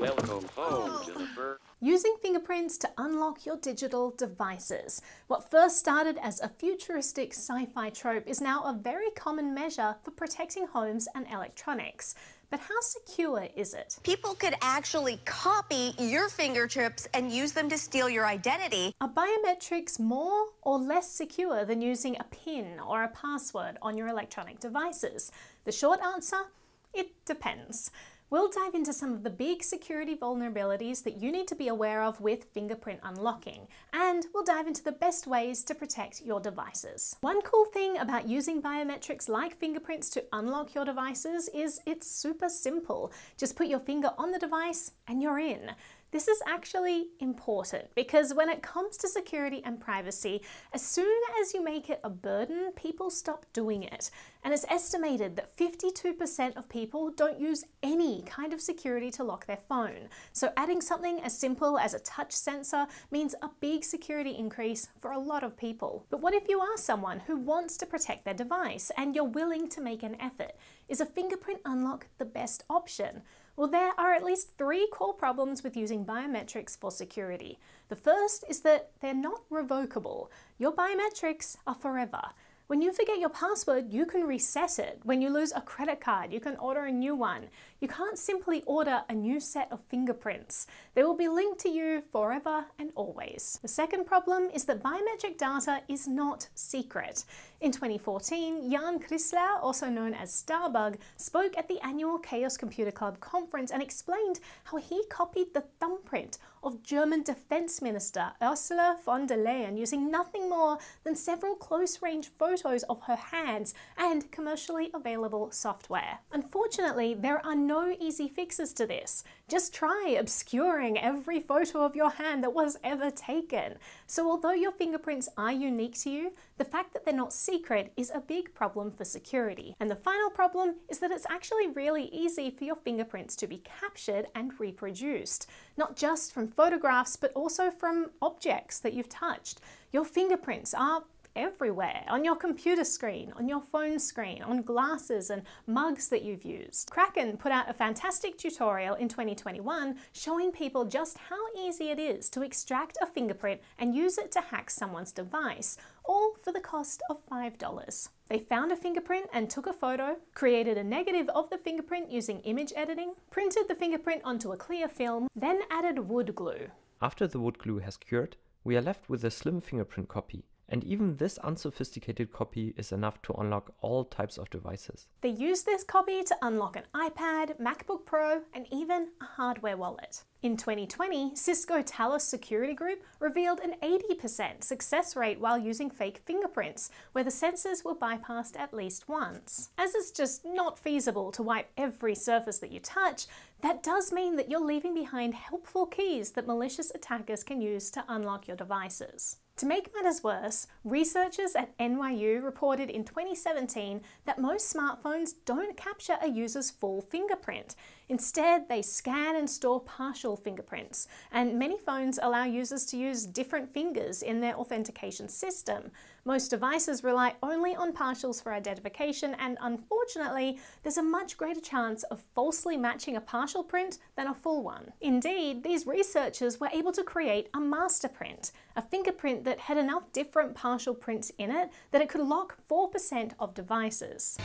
Welcome home, oh. Jennifer. Using fingerprints to unlock your digital devices. What first started as a futuristic sci fi trope is now a very common measure for protecting homes and electronics. But how secure is it? People could actually copy your fingertips and use them to steal your identity. Are biometrics more or less secure than using a PIN or a password on your electronic devices? The short answer it depends. We'll dive into some of the big security vulnerabilities that you need to be aware of with fingerprint unlocking, and we'll dive into the best ways to protect your devices. One cool thing about using biometrics like fingerprints to unlock your devices is it's super simple. Just put your finger on the device and you're in. This is actually important because when it comes to security and privacy, as soon as you make it a burden, people stop doing it. And it's estimated that 52% of people don't use any kind of security to lock their phone. So adding something as simple as a touch sensor means a big security increase for a lot of people. But what if you are someone who wants to protect their device and you're willing to make an effort? Is a fingerprint unlock the best option? Well, there are at least three core problems with using biometrics for security. The first is that they're not revocable. Your biometrics are forever. When you forget your password, you can reset it. When you lose a credit card, you can order a new one. You can't simply order a new set of fingerprints. They will be linked to you forever and always. The second problem is that biometric data is not secret. In 2014, Jan Krissler, also known as Starbug, spoke at the annual Chaos Computer Club conference and explained how he copied the thumbprint of German Defense Minister Ursula von der Leyen using nothing more than several close range photos of her hands and commercially available software. Unfortunately, there are no easy fixes to this. Just try obscuring every photo of your hand that was ever taken. So although your fingerprints are unique to you, the fact that they're not secret is a big problem for security. And the final problem is that it's actually really easy for your fingerprints to be captured and reproduced, not just from photographs, but also from objects that you've touched. Your fingerprints are everywhere on your computer screen, on your phone screen, on glasses and mugs that you've used. Kraken put out a fantastic tutorial in 2021 showing people just how easy it is to extract a fingerprint and use it to hack someone's device, all for the cost of $5. They found a fingerprint and took a photo, created a negative of the fingerprint using image editing, printed the fingerprint onto a clear film, then added wood glue. After the wood glue has cured, we are left with a slim fingerprint copy and even this unsophisticated copy is enough to unlock all types of devices. They use this copy to unlock an iPad, MacBook Pro, and even a hardware wallet. In 2020, Cisco Talos Security Group revealed an 80% success rate while using fake fingerprints, where the sensors were bypassed at least once. As it's just not feasible to wipe every surface that you touch, that does mean that you're leaving behind helpful keys that malicious attackers can use to unlock your devices. To make matters worse, researchers at NYU reported in 2017 that most smartphones don't capture a user's full fingerprint. Instead, they scan and store partial fingerprints, and many phones allow users to use different fingers in their authentication system. Most devices rely only on partials for identification, and unfortunately, there's a much greater chance of falsely matching a partial print than a full one. Indeed, these researchers were able to create a master print, a fingerprint that had enough different partial prints in it that it could lock 4% of devices.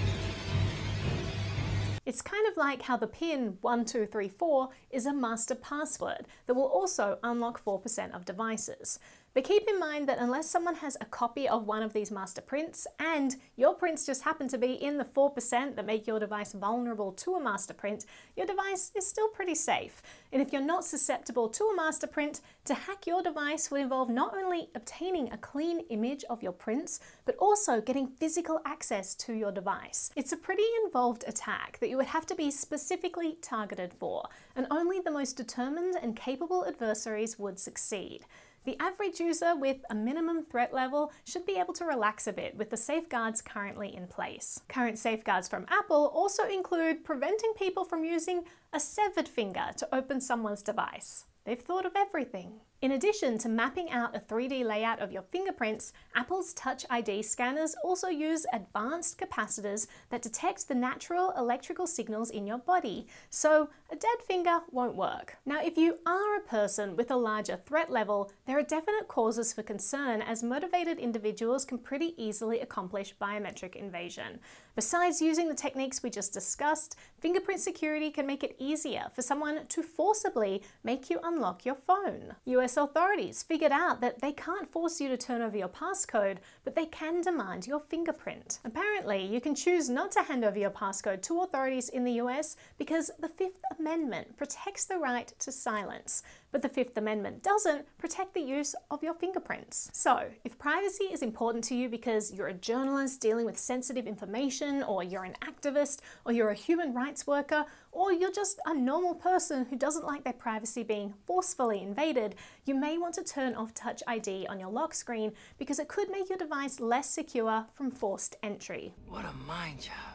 It's kind of like how the PIN 1234 is a master password that will also unlock 4% of devices. But keep in mind that unless someone has a copy of one of these master prints and your prints just happen to be in the 4% that make your device vulnerable to a master print, your device is still pretty safe. And if you're not susceptible to a master print, to hack your device would involve not only obtaining a clean image of your prints, but also getting physical access to your device. It's a pretty involved attack that you would have to be specifically targeted for, and only the most determined and capable adversaries would succeed. The average user with a minimum threat level should be able to relax a bit with the safeguards currently in place. Current safeguards from Apple also include preventing people from using a severed finger to open someone's device. They've thought of everything. In addition to mapping out a 3D layout of your fingerprints, Apple's Touch ID scanners also use advanced capacitors that detect the natural electrical signals in your body, so a dead finger won't work. Now, if you are a person with a larger threat level, there are definite causes for concern as motivated individuals can pretty easily accomplish biometric invasion. Besides using the techniques we just discussed, fingerprint security can make it easier for someone to forcibly make you unlock your phone. Authorities figured out that they can't force you to turn over your passcode, but they can demand your fingerprint. Apparently, you can choose not to hand over your passcode to authorities in the US because the Fifth Amendment protects the right to silence, but the Fifth Amendment doesn't protect the use of your fingerprints. So, if privacy is important to you because you're a journalist dealing with sensitive information, or you're an activist, or you're a human rights worker, or you're just a normal person who doesn't like their privacy being forcefully invaded, you may want to turn off Touch ID on your lock screen because it could make your device less secure from forced entry. What a mind job.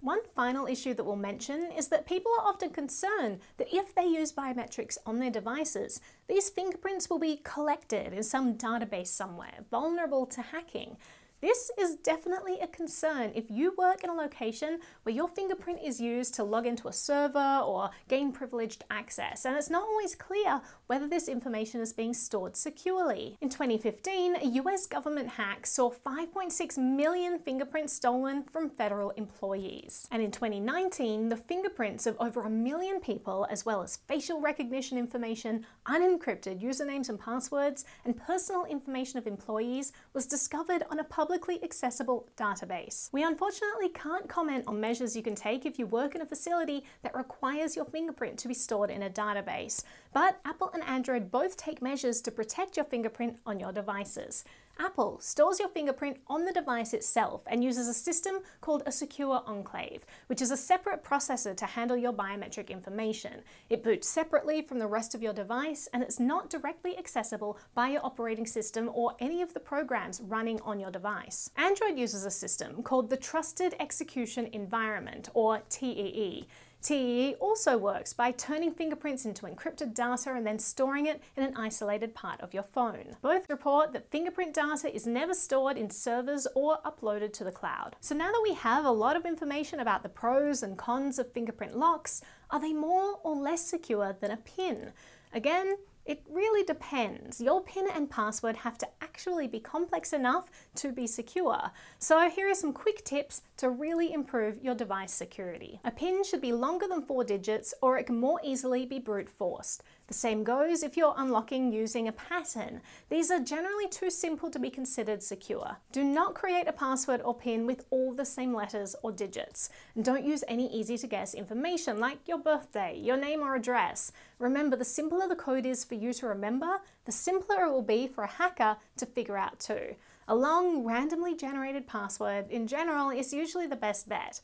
One final issue that we'll mention is that people are often concerned that if they use biometrics on their devices, these fingerprints will be collected in some database somewhere, vulnerable to hacking. This is definitely a concern if you work in a location where your fingerprint is used to log into a server or gain privileged access, and it's not always clear whether this information is being stored securely. In 2015, a US government hack saw 5.6 million fingerprints stolen from federal employees. And in 2019, the fingerprints of over a million people, as well as facial recognition information, unencrypted usernames and passwords, and personal information of employees was discovered on a public publicly accessible database. We unfortunately can't comment on measures you can take if you work in a facility that requires your fingerprint to be stored in a database, but Apple and Android both take measures to protect your fingerprint on your devices. Apple stores your fingerprint on the device itself and uses a system called a secure enclave, which is a separate processor to handle your biometric information. It boots separately from the rest of your device and it's not directly accessible by your operating system or any of the programs running on your device. Android uses a system called the Trusted Execution Environment, or TEE. TEE also works by turning fingerprints into encrypted data and then storing it in an isolated part of your phone. Both report that fingerprint data is never stored in servers or uploaded to the cloud. So now that we have a lot of information about the pros and cons of fingerprint locks, are they more or less secure than a PIN? Again, it really depends. Your PIN and password have to actually be complex enough to be secure. So here are some quick tips to really improve your device security. A PIN should be longer than four digits or it can more easily be brute forced. The same goes if you're unlocking using a pattern. These are generally too simple to be considered secure. Do not create a password or PIN with all the same letters or digits. And don't use any easy to guess information like your birthday, your name or address. Remember, the simpler the code is for you to remember, the simpler it will be for a hacker to figure out too. A long, randomly generated password in general is usually the best bet.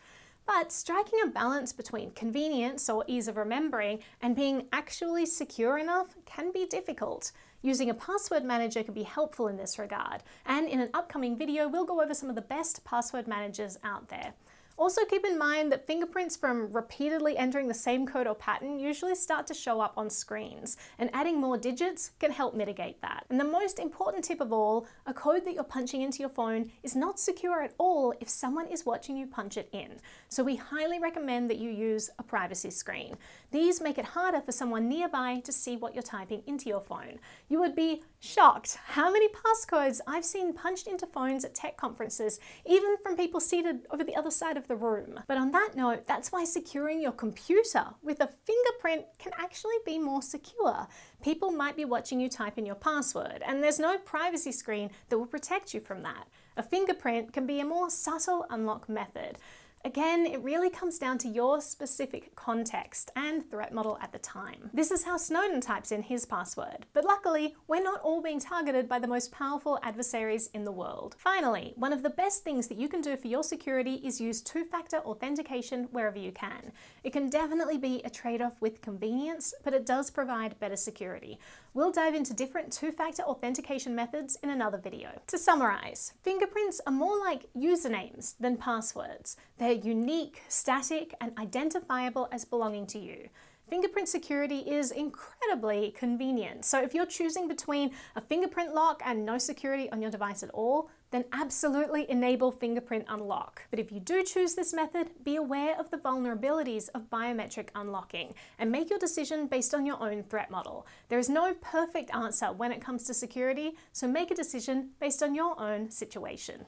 But striking a balance between convenience or ease of remembering and being actually secure enough can be difficult. Using a password manager can be helpful in this regard, and in an upcoming video we'll go over some of the best password managers out there. Also keep in mind that fingerprints from repeatedly entering the same code or pattern usually start to show up on screens, and adding more digits can help mitigate that. And the most important tip of all, a code that you're punching into your phone is not secure at all if someone is watching you punch it in. So we highly recommend that you use a privacy screen. These make it harder for someone nearby to see what you're typing into your phone. You would be shocked how many passcodes I've seen punched into phones at tech conferences, even from people seated over the other side of of the room. But on that note, that's why securing your computer with a fingerprint can actually be more secure. People might be watching you type in your password, and there's no privacy screen that will protect you from that. A fingerprint can be a more subtle unlock method. Again, it really comes down to your specific context and threat model at the time. This is how Snowden types in his password, but luckily, we're not all being targeted by the most powerful adversaries in the world. Finally, one of the best things that you can do for your security is use two-factor authentication wherever you can. It can definitely be a trade-off with convenience, but it does provide better security. We'll dive into different two-factor authentication methods in another video. To summarize, fingerprints are more like usernames than passwords. They're unique, static, and identifiable as belonging to you. Fingerprint security is incredibly convenient. So if you're choosing between a fingerprint lock and no security on your device at all, then absolutely enable fingerprint unlock. But if you do choose this method, be aware of the vulnerabilities of biometric unlocking and make your decision based on your own threat model. There is no perfect answer when it comes to security, so make a decision based on your own situation.